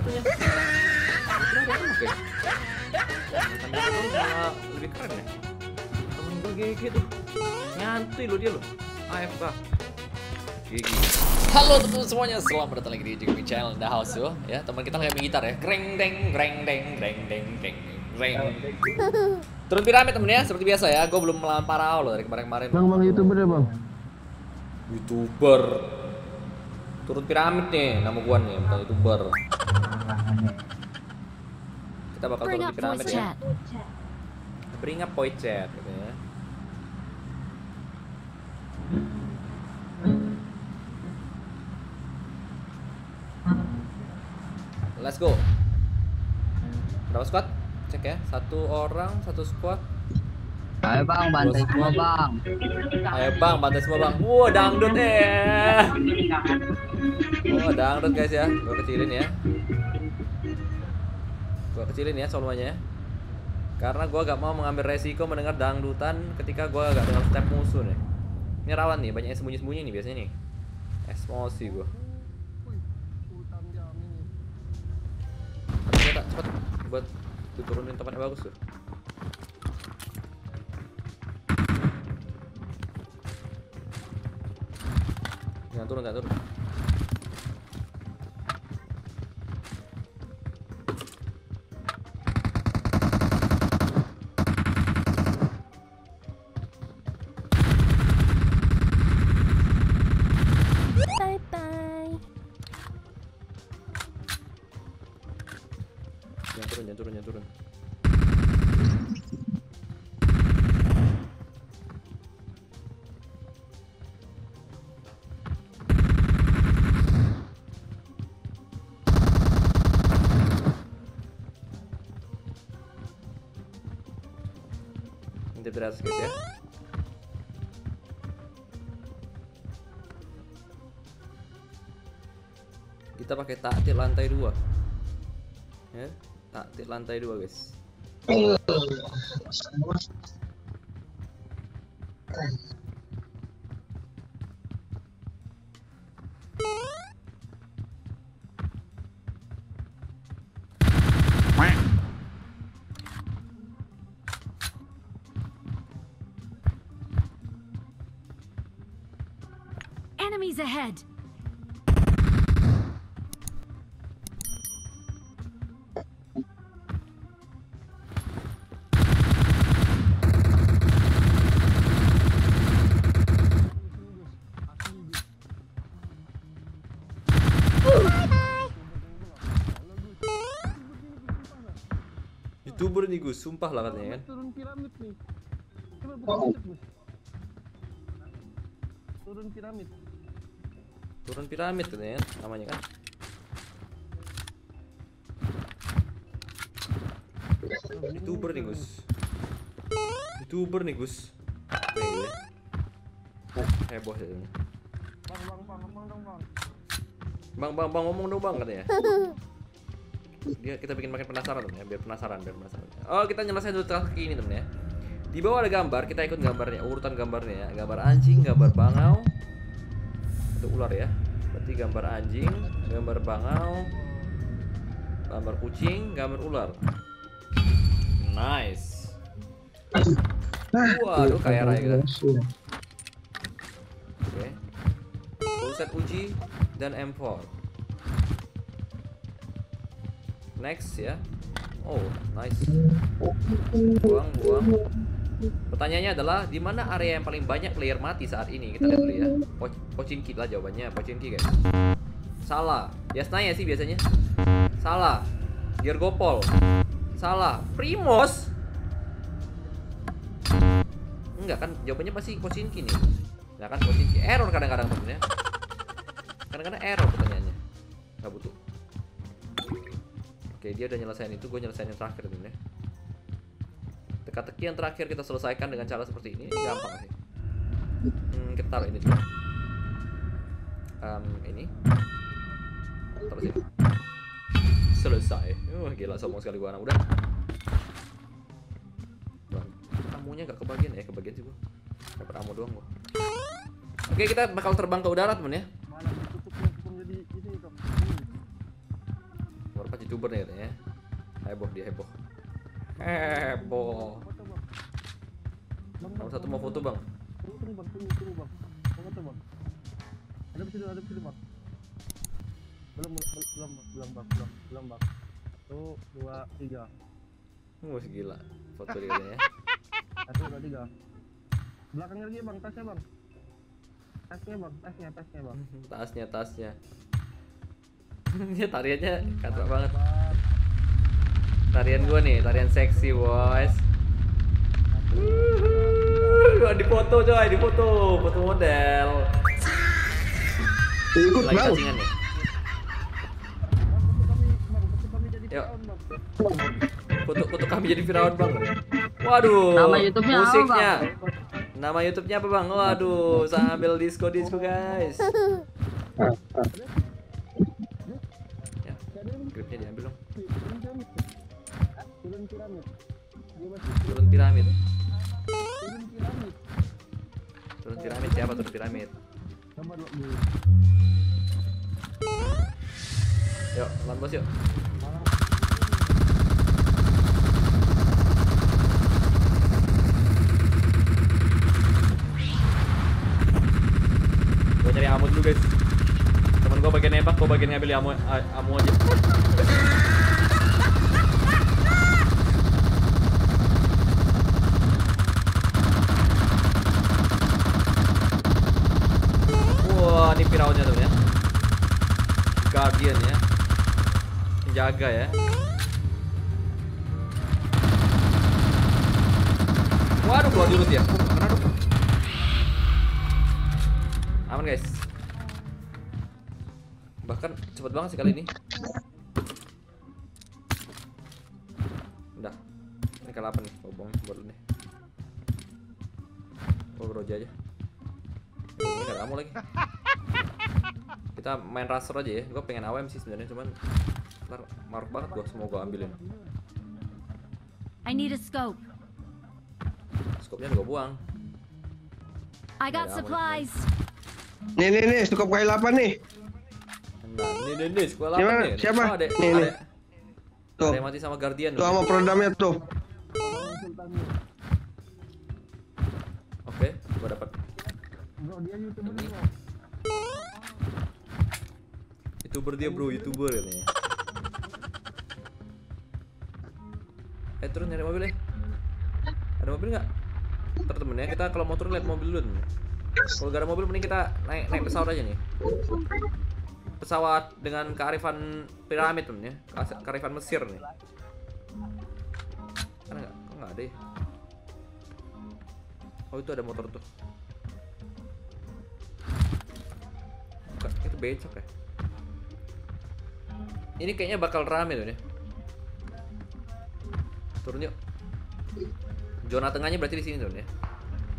satunya. Kira ada enak ya. Tanda itu malah lebih keren ya. Temen gue GG tuh. Nyantuy lo dia lo. AFK. GG. Halo teman-teman semuanya, selamat datang lagi di Jimmy Channel The House yo. Ya, teman kita lagi main gitar ya. Greng deng greng deng greng deng deng greng. Turun piramid temen ya, seperti biasa ya. Gue belum melawan Parao loh dari kemarin-kemarin. Bang, bang youtuber ya bang? YouTuber. Turun piramid nih, nama gua nih, bukan YouTuber. Kita bakal turun di piramid ya. chat. Bring up voice chat gitu ya. Let's go. Berapa squad? Cek ya. Satu orang, satu squad. Ayo bang, bantai semua bang. Ayo bang, bantai semua bang. Wah, dangdut eh. Oh, dangdut guys ya. Gua kecilin ya. Gua kecilin ya semuanya ya. Karena gua gak mau mengambil resiko mendengar dangdutan ketika gua gak dengar step musuh nih. Ini rawan nih, banyak yang sembunyi-sembunyi nih biasanya nih. Emosi. Tapi kita cepet buat diturunin tempatnya bagus tuh. Jangan turun, jangan turun. Guys ya. Kita pakai taktik lantai dua ya taktik lantai dua guys Enemies ahead. youtuber nih gus sumpah lah katanya kan Turun piramid nih. Coba buka Gus. Turun piramid. Turun piramid katanya kan namanya kan. Youtuber nih gus. Youtuber nih gus. Oke, oh heboh ya ini. Bang, bang, bang, bang dong bang. bang bang bang ngomong dong bang katanya. Dia kita bikin makin penasaran temen ya biar penasaran biar penasaran. Oh kita nyelesain dulu task ini temen ya. Di bawah ada gambar kita ikut gambarnya urutan gambarnya ya. Gambar anjing gambar bangau itu ular ya. Berarti gambar anjing gambar bangau gambar kucing gambar ular. Nice. Waduh kayak raya kita. oke. Full set uji dan M4 next ya. Oh nice. Buang buang pertanyaannya adalah di mana area yang paling banyak player mati saat ini? Kita lihat dulu ya. Po Pochinki lah jawabannya. Pochinki guys. Salah. Yasnaya sih biasanya. Salah. Gergopol salah. Primos. Enggak kan jawabannya pasti Pochinki nih. Nah kan Pochinki. Error kadang-kadang temennya kadang-kadang error pertanyaannya. Nggak butuh. Oke, dia udah nyelesain itu, gue nyelesain yang terakhir temen ya. Teka-teki yang terakhir kita selesaikan dengan cara seperti ini, gampang sih. Hmm, kita taruh ini dulu. Em, ini. Taruh sini. Selesai. Uh, gila sombong sekali gua anak udah. Bang, amunya gak kebagian ya, kebagian sih gua. Dapat amu doang gua. Oke, kita bakal terbang ke udara temen ya. Mana tutupnya tutup jadi ini dong. youtuber nih katanya. Heboh dia heboh. Heboh. Nomor satu mau foto bang. Tunggu, bang, tunggu, tunggu bang. Mau foto bang. Ada di ada di bang. Belum, belum, belum, belum bang, belum, belum bang. Satu, dua, tiga. Wah gila. Foto dia katanya. Satu, dua, tiga. Belakangnya lagi bang, tasnya bang. Tasnya bang, tasnya, tasnya bang. tasnya tasnya. Dia tariannya kacau banget. Bang. Tarian gua nih, tarian seksi boys. Wuh, di foto coy, di foto, foto model. Ikut Lagi bang. cacingan nih. Bang, foto kami, bang, foto kami jadi Yuk. bang. Foto foto kami jadi Firaun bang. Waduh. Nama YouTube-nya apa, musiknya. Nama YouTube-nya apa bang? Waduh, sambil disco disco guys. Ya, gripnya diambil dong. Turun piramid. Turun piramid. Siapa turun piramid? Yuk, lawan bos yuk. Gua cari ammo dulu guys. Temen gua bagian nembak, gua bagian ngambil ammo, a- ammo aja. Wah, ini piraunnya tuh ya. Guardian ya. Penjaga ya. Waduh, gua diurut ya. Aman guys. Bahkan cepet banget sih kali ini. Udah. Ini kali apa nih? Oh, bong baru nih. Beroja aja. Ini gak lagi. Kita main raster aja ya. Gue pengen AWM sih sebenarnya, cuman ntar maruk banget gua semua gua ambilin. I need a scope. Skopnya gua buang. I got wanna supplies. Nih nih nih, cukup kali 8 nih. Nah, ini ini, ini sekolah Siapa? apa nih? Siapa? Oh, Nih, nih. Tuh. ada yang mati sama Guardian. Tuh sama peredamnya tuh. Oke, gua dapat. YouTuber Ini. bro. Youtuber dia bro, youtuber katanya. Eh turun nyari mobil eh. Ada mobil nggak? Ntar temennya kita kalau mau turun lihat mobil dulu. Kalau gak ada mobil mending kita naik naik pesawat aja nih. Pesawat dengan kearifan piramid temen ya. Kearifan Mesir nih. Ada nggak? Kok nggak ada ya? Oh itu ada motor tuh. Bukan, itu becak ya. Ini kayaknya bakal rame tuh ya. Turun yuk. Zona tengahnya berarti di sini tuh ya.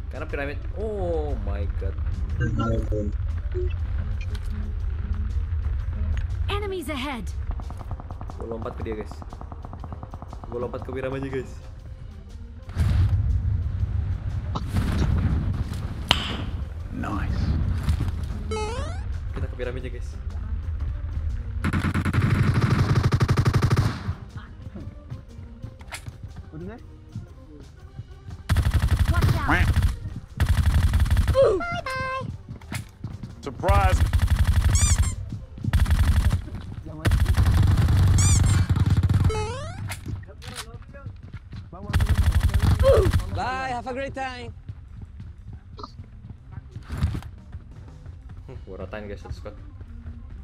Karena piramid. Oh my god. Enemies ahead. Gue lompat ke dia guys. Gue lompat ke piramid aja guys. Nice. Kita ke piramid aja guys. Watch out. Surprise. Bye, have a great time. Gua ratain guys satu squad.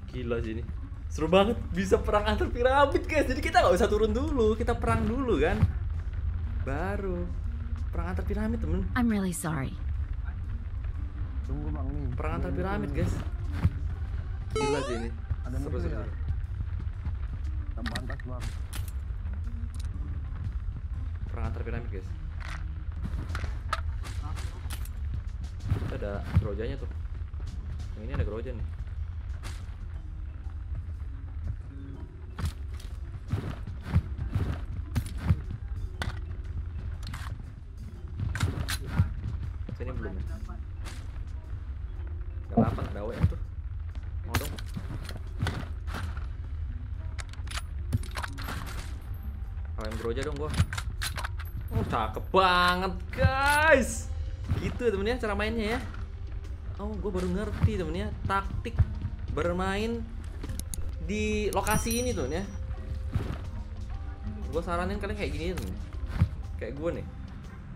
Gila sih ini. Seru banget bisa perang antar piramid guys. Jadi kita nggak usah turun dulu, kita perang dulu kan. Baru perang antar piramid temen. I'm really sorry. Tunggu bang nih. Perang antar piramid guys. Gila sih ini. Ada Seru seru. ya? seru. Tambah antas bang. Perang antar piramid guys. Itu ada gerojanya tuh. Yang ini ada geroja nih. Aja dong gua. Oh, cakep banget, guys. Gitu ya, temennya cara mainnya ya. Oh, gua baru ngerti temennya taktik bermain di lokasi ini tuh ya. Gue saranin kalian kayak gini temen. Kayak gue nih.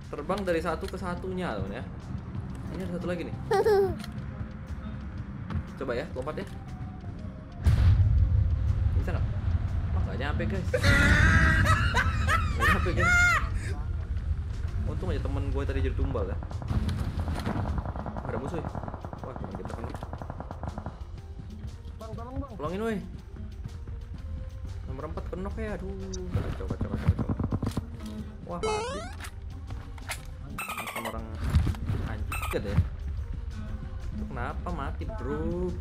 Terbang dari satu ke satunya temen ya. Ini ada satu lagi nih. Coba ya, lompat ya. Bisa nggak? Wah, nggak nyampe guys. Untung aja temen gue tadi jadi tumbal ya. Ada musuh ya? Wah, kita kan. Bang, tolong bang. Tolongin woi. Nomor 4 kenok ya. Aduh, kacau kacau kacau kacau. Wah, mati. Sama orang anjing kan ya. Itu kenapa mati, Bro?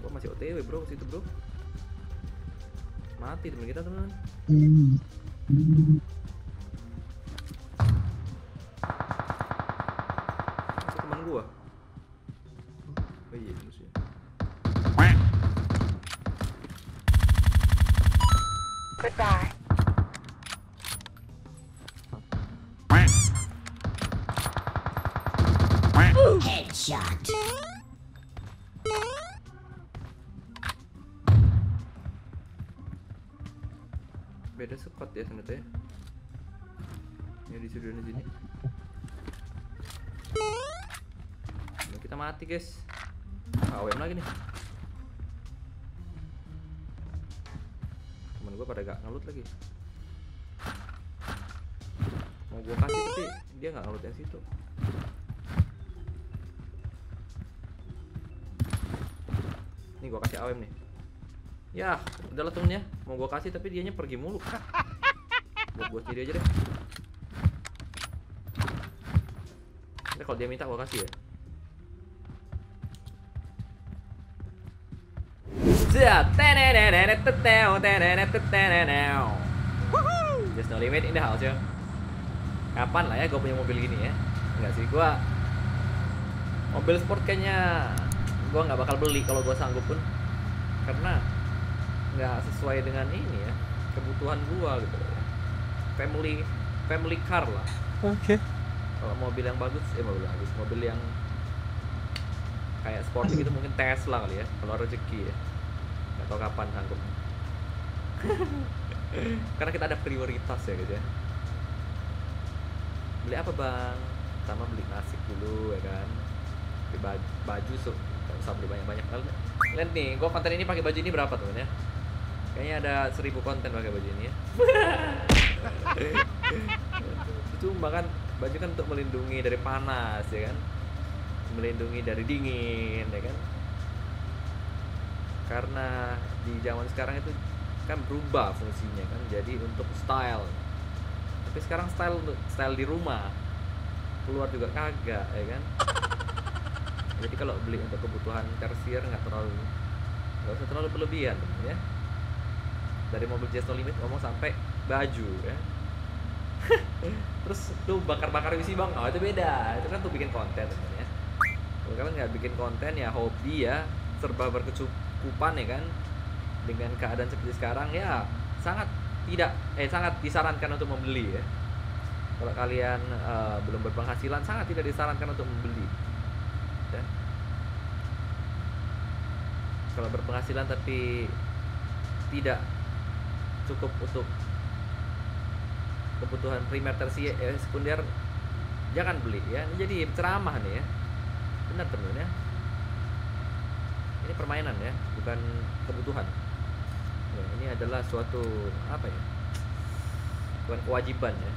bro? Masih OTW, Bro, ke situ, Bro. Mati teman kita, teman. Itu teman gua. Oh iya, musuhnya. Beda squad ya ternyata ya. Ya di sini. Nah, kita mati guys. AWM lagi nih. Temen gue pada gak ngelut lagi. Mau gue kasih tapi dia nggak ngelut yang situ. Nih gue kasih AWM nih. Ya, udahlah temen ya. Mau gue kasih tapi dianya pergi mulu. Buat gue sendiri aja deh. Nanti kalau dia minta gue kasih ya. Just no limit in the house ya. Kapan lah ya gue punya mobil gini ya? Enggak sih, gue mobil sport kayaknya gue nggak bakal beli kalau gue sanggup pun karena nggak sesuai dengan ini ya kebutuhan gue gitu ya. Family family car lah. Oke. Kalau mobil yang bagus, eh mobil yang bagus, mobil yang kayak sport gitu mungkin Tesla kali ya, kalau rezeki ya. Nggak tahu kapan sanggup. Karena kita ada prioritas ya gitu ya. Beli apa bang? Pertama beli nasi dulu ya kan. Beli baju, baju so, usah beli banyak-banyak. Lihat nih, gua konten ini pakai baju ini berapa temen ya? Kayaknya ada seribu konten pakai baju ini ya. Cuma kan baju kan untuk melindungi dari panas ya kan? Melindungi dari dingin ya kan? Karena di zaman sekarang itu kan berubah fungsinya kan? Jadi untuk style. Tapi sekarang style style di rumah. Keluar juga kagak ya kan? Jadi kalau beli untuk kebutuhan tersier nggak terlalu nggak usah terlalu berlebihan ya dari mobil Just No Limit ngomong sampai baju ya. Terus tuh bakar-bakar visi bang. Oh itu beda. Itu kan tuh bikin konten teman ya. Kalau kalian nggak bikin konten ya hobi ya. Serba berkecukupan ya kan. Dengan keadaan seperti sekarang ya sangat tidak eh sangat disarankan untuk membeli ya. Kalau kalian eh, belum berpenghasilan sangat tidak disarankan untuk membeli ya. kalau berpenghasilan tapi tidak cukup untuk kebutuhan primer tersier eh, sekunder jangan beli ya. Ini jadi ceramah nih ya. Benar teman ya ini permainan ya bukan kebutuhan. Ya, ini adalah suatu apa ya bukan kewajiban ya.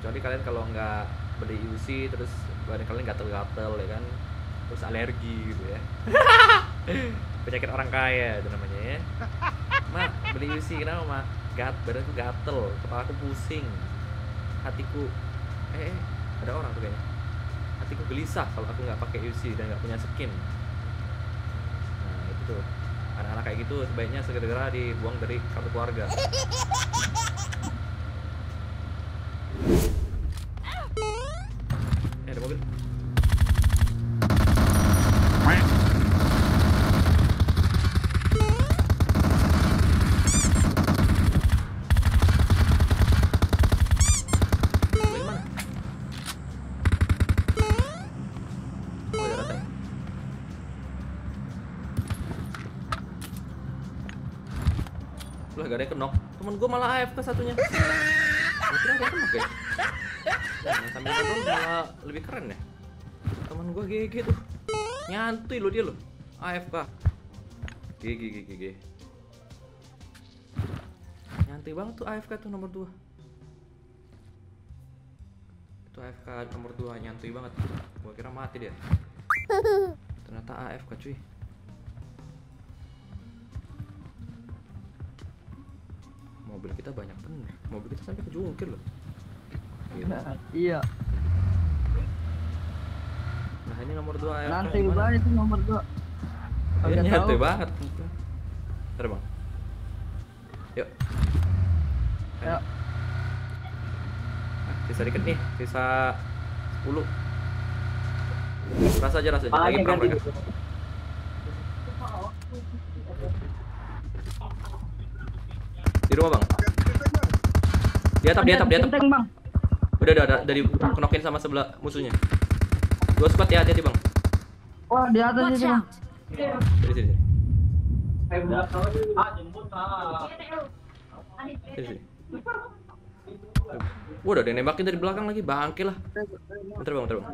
Kecuali kalian kalau nggak beli UC terus kalian gatel-gatel ya kan terus alergi gitu ya penyakit orang kaya itu namanya ya. Mak beli UC kenapa mak gat badanku gatel kepalaku pusing hatiku eh, eh ada orang tuh kayaknya. Hatiku gelisah kalau aku nggak pakai UC dan nggak punya skin. Nah itu tuh. Anak-anak kayak gitu sebaiknya segera dibuang dari kartu keluarga eh ada mobil Lah gak ada yang kenok. Temen gue malah AFK satunya. Gue kira ada kenok ya. Nah, sambil ngobrol malah lebih keren ya. Temen gue GG tuh. Nyantui lo dia lo. AFK. GG GG GG. Nyantai banget tuh AFK tuh nomor 2 Itu AFK nomor 2 nyantui banget Gua kira mati dia Ternyata AFK cuy Mobil kita banyak bener. Mobil kita sampai ke jungkir loh. Gila. Iya. Nah ini nomor 2 AFK Nanti banget itu nomor dua. Iya Kagak nyantai banget. Ntar bang. Yuk. Ya. Ah, Sisa dikit nih. Sisa 10 Rasa aja rasa aja. Lagi perang mereka Di rumah bang Di atap di atap di atap Bang. Udah udah udah dari kenokin sama sebelah musuhnya Dua squad ya hati-hati bang Wah, di atas itu, Bang. Dari sini sini. Sini, sini. Wah, udah ada yang nembakin dari belakang lagi, bangke lah. Bentar bang, bentar bang.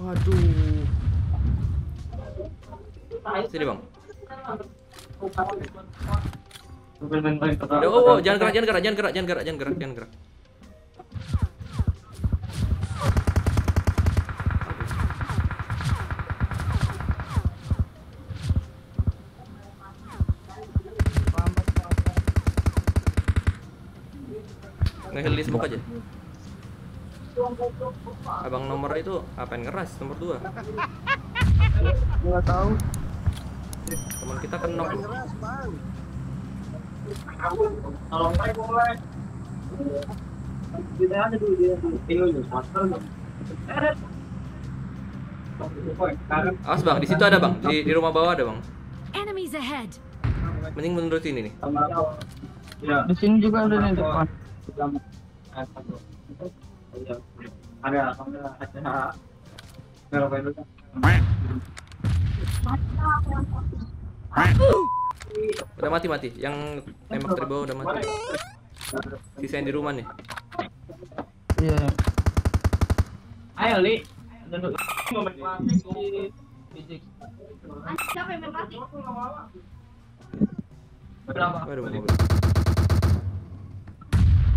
Waduh. Sini bang. Oh, oh, oh, jangan gerak, jangan gerak, jangan gerak, jangan gerak, jangan gerak, jangan gerak. Ngehil di smoke aja. Abang nomor itu apa yang ngeras nomor 2 Enggak tahu. Teman kita kenok loh. Awas bang, di situ ada bang, di, di rumah bawah ada bang. Enemies ahead! Mending menurut sini nih. Di sini juga ada nih depan. Udah mati mati, yang tembak dari bawah udah mati. Sisa yang di rumah nih. Iya. Ayo, Li. Berapa?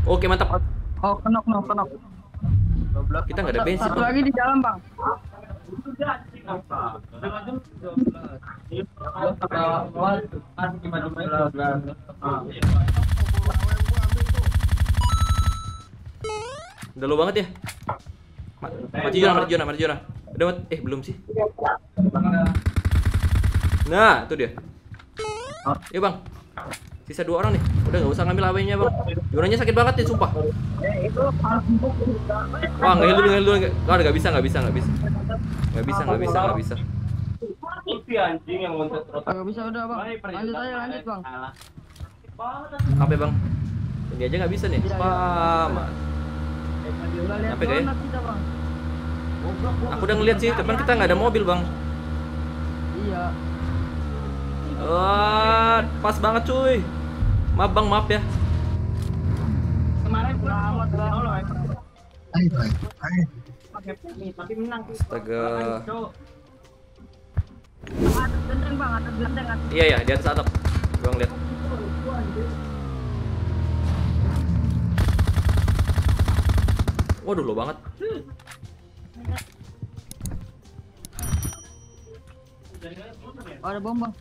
Oke mantap. Oh, kenok, kenok, kenok. Kita nggak ada bensin Satu lagi di dalam, Bang. Udah low banget ya. Ma maju Jona, maju Jona, maju Jona. Udah mat eh belum sih. Nah, itu dia. Yuk bang. Sisa dua orang nih. Udah nggak usah ngambil AW-nya bang. Jonanya sakit banget nih, sumpah. Wah, nggak dulu, nggak dulu. Nggak, nggak bisa, nggak bisa, nggak bisa. Nggak bisa, nggak bisa, nggak bisa. Itu anjing yang loncat terus. Kagak bisa udah, Bang. Lanjut aja, lanjut, Bang. Apa bang? Ini aja nggak bisa nih. Lihat Sampai kayak- aku udah ngeliat sih, tapi kita nggak ada mobil bang. Iya. Wah, pas banget cuy. Maaf bang, maaf ya. Kemarin selamat Bang. Ayo, ayo. Tapi menang. Astaga. Iya ya, di atas atap. Gua ngeliat. Waduh, lo banget. Oh, ada bom, Bang.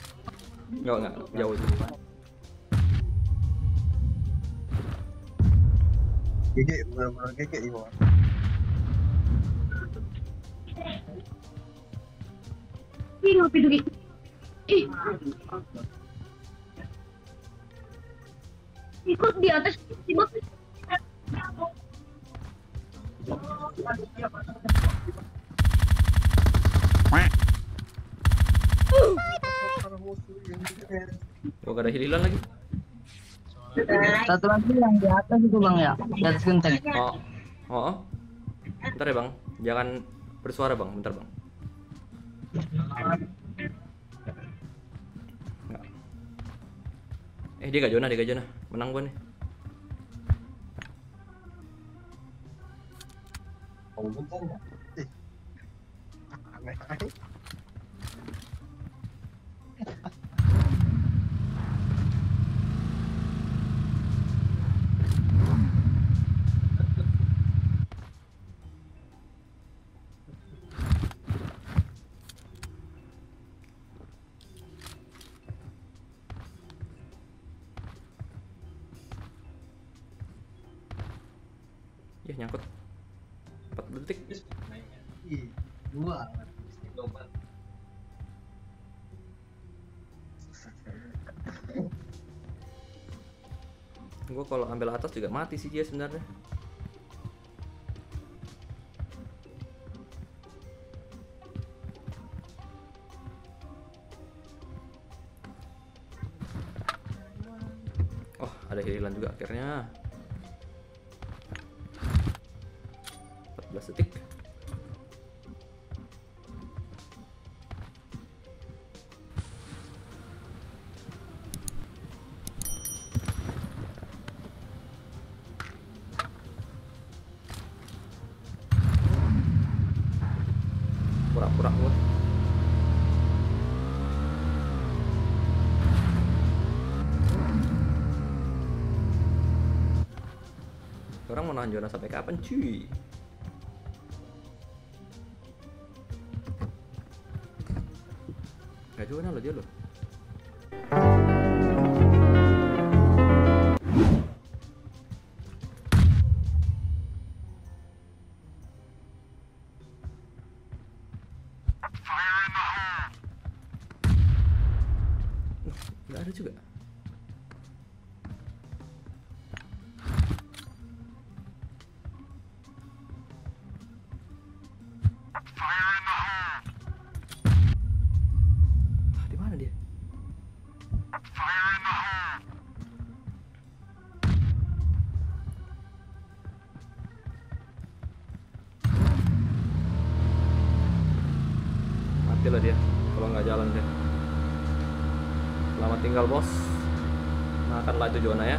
Enggak, enggak, jauh itu. Gigi, bener-bener gigi di bawah. Ih, ngopi dulu. Ih. Ikut di atas Oh, gak ada hililan lagi. Satu lagi yang di atas itu bang ya, di atas genteng. Oh. oh, oh, bentar ya bang, jangan bersuara bang, bentar bang. Eh dia gak jona, dia gak jona, menang gua nih. Oh, bentar ya. Gua kalau ambil atas juga mati sih dia sebenarnya. Oh, ada hililan juga akhirnya. Orang mau nahan zona sampai kapan cuy? Gak zona lo dia lo. Lah dia kalau nggak jalan dia. Selamat tinggal bos. Makanlah itu zona ya.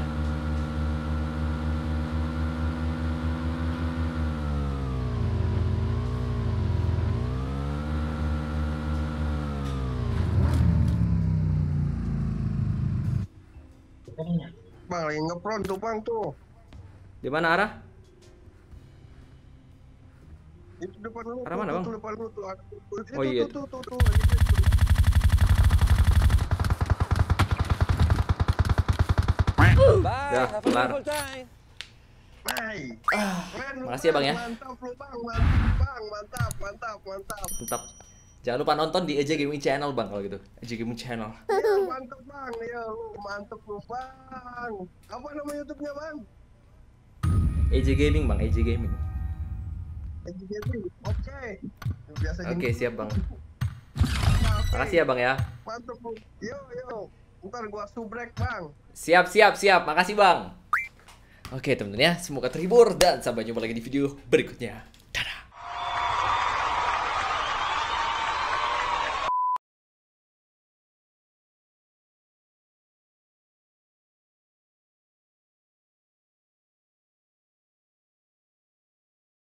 Bang, lagi ngepron tuh bang tuh. Di mana arah? Itu depan lu. Arah mana, Bang? tuh, depan lu tuh. Tuh, Oh, itu, iya. Tuh, tuh, tuh, tuh. Tuh. Ya, kelar. Keren lu, makasih ya, Bang, ya. Mantap lu bang, mantap bang, mantap, mantap, mantap. Mantap. Jangan lupa nonton di EJ Gaming Channel bang kalau gitu. EJ Gaming Channel. Ya, mantap bang, ya lu mantap lu bang. Apa nama YouTube-nya bang? EJ Gaming bang, EJ Gaming. Oke. Biasa Oke siap bang. Makasih ya bang ya. Mantap lu. Yo yo. Ntar gua subrek bang. Siap siap siap. Makasih bang. Oke teman-teman ya, semoga terhibur dan sampai jumpa lagi di video berikutnya.